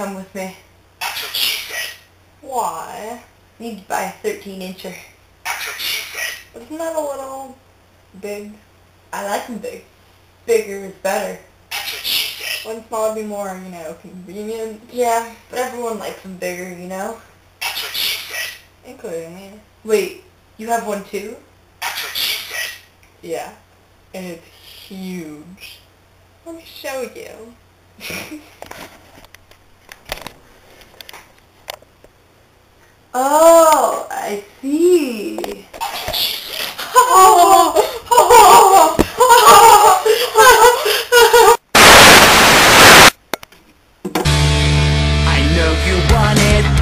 come with me. That's what she said. Why? I Need to buy a 13 incher. That's what she said. But isn't that a little big? I like them big. Bigger is better. That's what she said. One small would be more, you know, convenient. Yeah, but everyone likes them bigger, you know? That's what she said. Including me. Wait, you have one too? That's what she said. Yeah. And it's huge. Let me show you. oh, I see. I know you want it.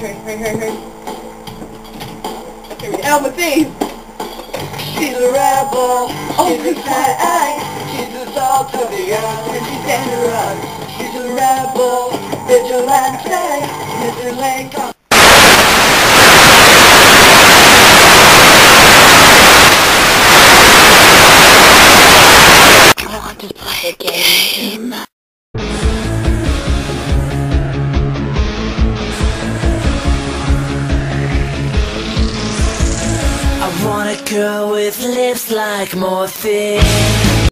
Hurry, hurry, hurry, hurry. Here we go. Elma thief! She's a rebel. Oh She's a cat She's the salt of the earth and she's dangerous. She's a rebel. Vigilante. Mr. Lincoln. I want to play a game. Want a girl with lips like morphine.